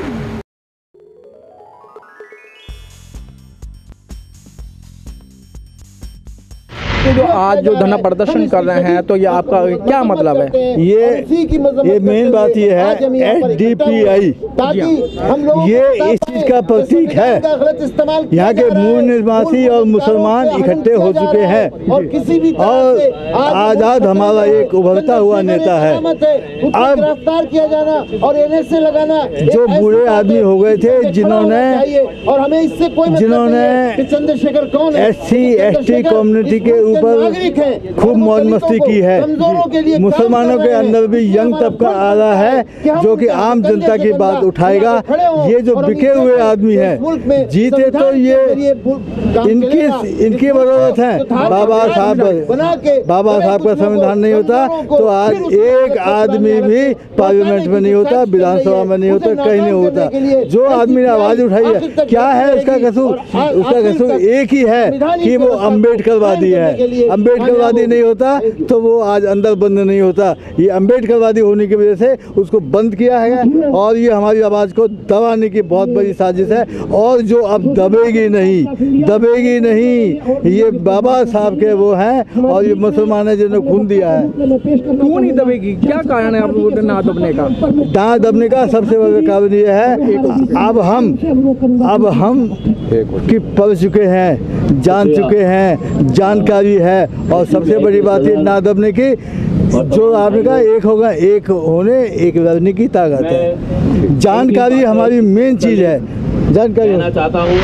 Thank you. ये जो आज जो धरना प्रदर्शन कर रहे हैं तो ये आपका क्या मतलब है? ये ये मेन बात ये है एस डी पी आई ये इस चीज़ का प्रतीक है। यहाँ के मूल निवासी और मुसलमान इकट्ठे हो चुके हैं और किसी भी आज़ाद हमारा एक उभरता हुआ नेता है। अब गिरफ़्तार किया जाना और एनएस से लगाना जो बूढ़े आदमी हो गए थे जिन्होंने और हमें इससे कोई मतलब जिन्होंने चंद्रशेखर कौन S C S T community के नागरिक ऊपर खूब मौज मस्ती की है। मुसलमानों के अंदर भी यंग तबका आ रहा है जो कि आम जनता की बात उठाएगा। ये जो बिके हुए आदमी हैं जीते तो ये इनकी। इनकी बदौलत है। बाबा साहब बाबा साहब का संविधान नहीं होता तो आज एक आदमी भी पार्लियामेंट में नहीं होता विधानसभा में नहीं होता कहीं नहीं होता। जो आदमी ने आवाज़ उठाई है क्या है उसका कसूर? उसका कसूर एक ही है। कि वो अम्बेडकरवादी के लिए है अम्बेडकरवादी नहीं होता तो वो आज अंदर बंद नहीं होता। ये अम्बेडकरवादी होने की वजह से उसको बंद किया है और ये हमारी आवाज़ को दबाने की बहुत बड़ी साजिश है। और जो अब दबेगी नहीं दबेगी नहीं ये बाबा साहब के वो हैं और ये मुसलमान है जिन्होंने खून दिया है। क्यों नहीं दबेगी? क्या कारण है आप लोगों के ना दबने का? दांत दबने का सबसे बड़ा कारण ये है अब हम अब हम कि पढ़ चुके हैं जान चुके हैं जानकारी है। और सबसे बड़ी बात ये ना दबने की जो आपने कहा एक होगा एक होने एक लड़ने की ताकत है। जानकारी हमारी मेन चीज़ है। जानकारी। चाहता हूँ।